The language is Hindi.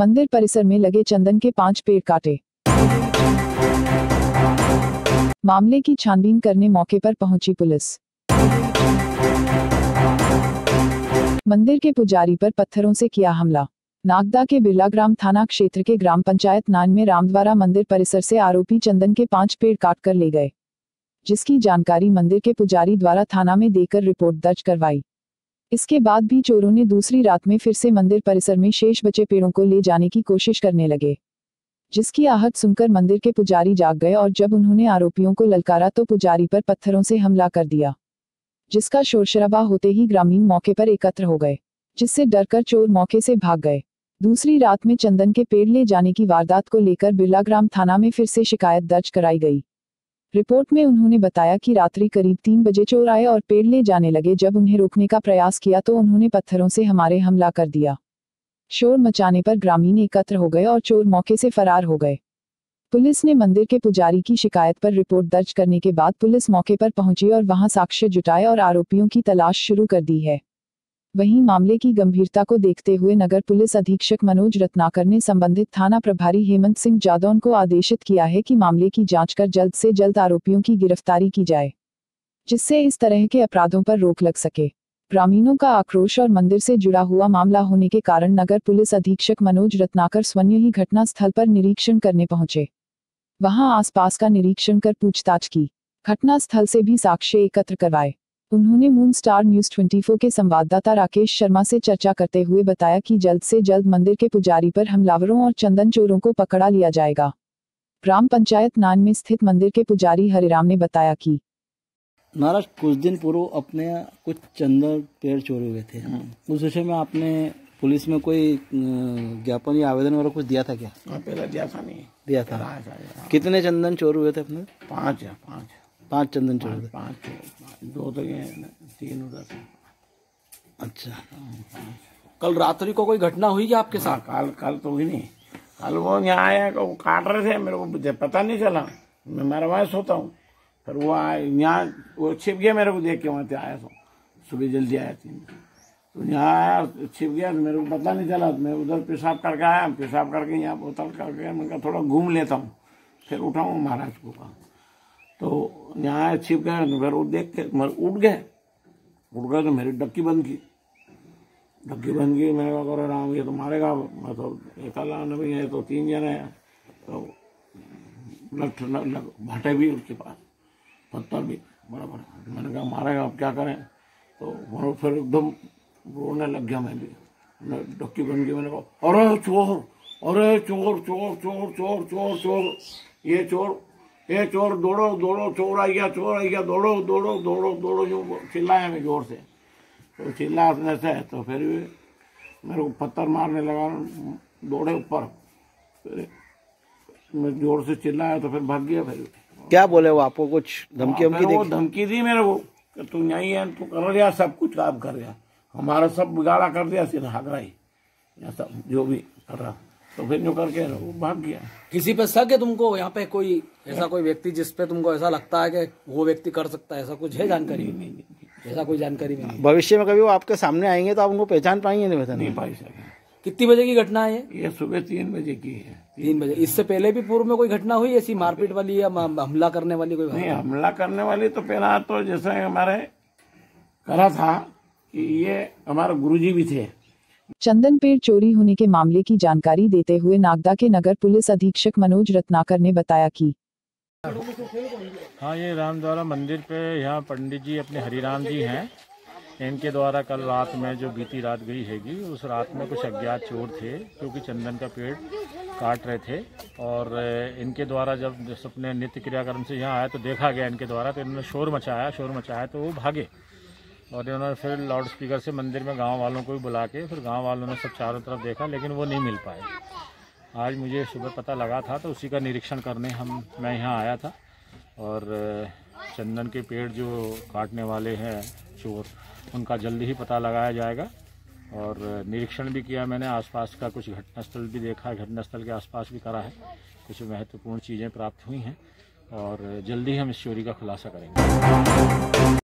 मंदिर परिसर में लगे चंदन के पाँच पेड़ काटे। मामले की छानबीन करने मौके पर पहुँची पुलिस। मंदिर के पुजारी पर पत्थरों से किया हमला। नागदा के बिरलाग्राम थाना क्षेत्र के ग्राम पंचायत नान में रामद्वारा मंदिर परिसर से आरोपी चंदन के पाँच पेड़ काटकर ले गए, जिसकी जानकारी मंदिर के पुजारी द्वारा थाना में देकर रिपोर्ट दर्ज करवाई। इसके बाद भी चोरों ने दूसरी रात में फिर से मंदिर परिसर में शेष बचे पेड़ों को ले जाने की कोशिश करने लगे। जिसकी आहट सुनकर मंदिर के पुजारी जाग गए और जब उन्होंने आरोपियों को ललकारा तो पुजारी पर पत्थरों से हमला कर दिया। जिसका शोरशराबा होते ही ग्रामीण मौके पर एकत्र हो गए, जिससे डरकर चोर मौके से भाग गए। दूसरी रात में चंदन के पेड़ ले जाने की वारदात को लेकर बिरला ग्राम थाना में फिर से शिकायत दर्ज कराई गई। रिपोर्ट में उन्होंने बताया कि रात्रि करीब तीन बजे चोर आए और पेड़ ले जाने लगे। जब उन्हें रोकने का प्रयास किया तो उन्होंने पत्थरों से हमारे हमला कर दिया। शोर मचाने पर ग्रामीण एकत्र हो गए और चोर मौके से फरार हो गए। पुलिस ने मंदिर के पुजारी की शिकायत पर रिपोर्ट दर्ज करने के बाद पुलिस मौके पर पहुँची और वहाँ साक्ष्य जुटाए और आरोपियों की तलाश शुरू कर दी है। वहीं मामले की गंभीरता को देखते हुए नगर पुलिस अधीक्षक मनोज रत्नाकर ने संबंधित थाना प्रभारी हेमंत सिंह जादौन को आदेशित किया है कि मामले की जाँच कर जल्द से जल्द आरोपियों की गिरफ्तारी की जाए, जिससे इस तरह के अपराधों पर रोक लग सके। ग्रामीणों का आक्रोश और मंदिर से जुड़ा हुआ मामला होने के कारण नगर पुलिस अधीक्षक मनोज रत्नाकर स्वयं ही घटना स्थल पर निरीक्षण करने पहुँचे। वहाँ आसपास का निरीक्षण कर पूछताछ की। घटना स्थल से भी साक्ष्य एकत्र करवाए। उन्होंने मून स्टार न्यूज़ 24 के संवाददाता राकेश शर्मा से चर्चा करते हुए बताया कि जल्द से जल्द मंदिर के पुजारी पर हमलावरों और चंदन चोरों को पकड़ा लिया जाएगा। ग्राम पंचायत नान में स्थित मंदिर के पुजारी हरिराम ने बताया कि महाराज कुछ दिन पूर्व अपने कुछ चंदन पेड़ चोरी हुए थे। उस विषय में आपने पुलिस में कोई ज्ञापन या आवेदन वगैरह कुछ दिया था क्या? हाँ पहले दिया था नहीं। दिया था। हाँ, हाँ, कितने चंदन चोर हुए थे अपने? पाँच है पाँच। पाँच चंदन हुए पाँच दो तो ये तीन उधर अच्छा। कल रात्रि को कोई घटना हुई क्या आपके साथ? हाँ कल कल तो हुई नहीं। कल वो यहाँ आया वो काट रहे थे मेरे को पता नहीं चला। मैं मेरा वहाँ सोता हूँ। फिर वो आया यहाँ वो छिप गया मेरे को देख के वहाँ से आया तो सुबह जल्दी आया थी। तो यहाँ आया छिप गया तो मेरे को पता नहीं चला। तो मैं उधर पेशाब करके आया पेशाब करके यहाँ बोतल करके मैं थोड़ा घूम लेता हूँ। फिर उठाऊँ महाराज को कहा। तो यहाँ छिप तो फिर वो देख के मर उठ गए उठ गए तो मेरी डक्की बंद की। डग्गी बन गई मैंने कहा करो राम, ये तो मारेगा। मैं तो अकेला नहीं है तो तीन जने हैं। तो लठ भाटे भी उसके पास, पत्थर भी बड़ा बड़ा मैंने कहा, मारेगा, अब क्या करें? तो वो फिर एकदम रोने लग गया मैं भी। डक्की बन गई मैंने कहा, अरे चोर अरे चोर चोर चोर चोर चोर चोर, ये चोर ये चोर दौड़ो दौड़ो चोर आ गया चोर आ गया दौड़ो दौड़ो दौड़ो दौड़ो जो चिल्लाया मैं ज़ोर से तो चिल्लाने से तो फिर भी मेरे को पत्थर मारने लगा दौड़े ऊपर फिर मैं ज़ोर से चिल्लाया तो फिर भाग गया फिर क्या बोले वो आपको कुछ धमकी फिर वो धमकी दी मेरे को कि तू नहीं है तू कर दिया सब कुछ काम कर दिया हमारा सब बिगाड़ा कर दिया सिर्फ़ हागरा ही या सब जो भी कर रहा तो फिर जो करके वो भाग गया। किसी पे शक है तुमको? यहाँ पे कोई ऐसा कोई व्यक्ति जिस पे तुमको ऐसा लगता है कि वो व्यक्ति कर सकता है? ऐसा कुछ है जानकारी? नहीं ऐसा कोई जानकारी नहीं भविष्य में कभी वो आपके सामने आएँगे तो आप उनको पहचान पाएँगे नहीं पता? नहीं पाई सके कितनी बजे की घटना है ये? ये सुबह तीन बजे की है। तीन बजे। इससे पहले भी पूर्व में कोई घटना हुई ऐसी? मारपीट वाली या हमला करने वाली कोई नहीं हमला करने वाली तो पहला तो जैसे हमारे करा था कि ये हमारे गुरुजी भी थे। चंदन पेड़ चोरी होने के मामले की जानकारी देते हुए नागदा के नगर पुलिस अधीक्षक मनोज रत्नाकर ने बताया कि हाँ ये राम द्वारा मंदिर पे यहाँ पंडित जी अपने हरिराम जी हैं। इनके द्वारा कल रात में जो बीती रात गई हैगी, उस रात में कुछ अज्ञात चोर थे जो कि चंदन का पेड़ काट रहे थे। और इनके द्वारा जब अपने नित्य क्रियाक्रम से यहाँ आया तो देखा गया इनके द्वारा तो इन्होंने शोर मचाया शोर मचाया तो वो भागे। और इन्होंने फिर लाउड स्पीकर से मंदिर में गाँव वालों को भी बुला के फिर गाँव वालों ने सब चारों तरफ़ देखा, लेकिन वो नहीं मिल पाए। आज मुझे सुबह पता लगा था तो उसी का निरीक्षण करने हम, मैं यहाँ आया था और चंदन के पेड़ जो काटने वाले हैं चोर, उनका जल्दी ही पता लगाया जाएगा। और, निरीक्षण भी किया मैंने, आसपास का कुछ घटनास्थल भी देखा, घटनास्थल के आसपास भी करा है। कुछ महत्वपूर्ण चीज़ें प्राप्त हुई हैं और जल्दी हम इस चोरी का खुलासा करेंगे।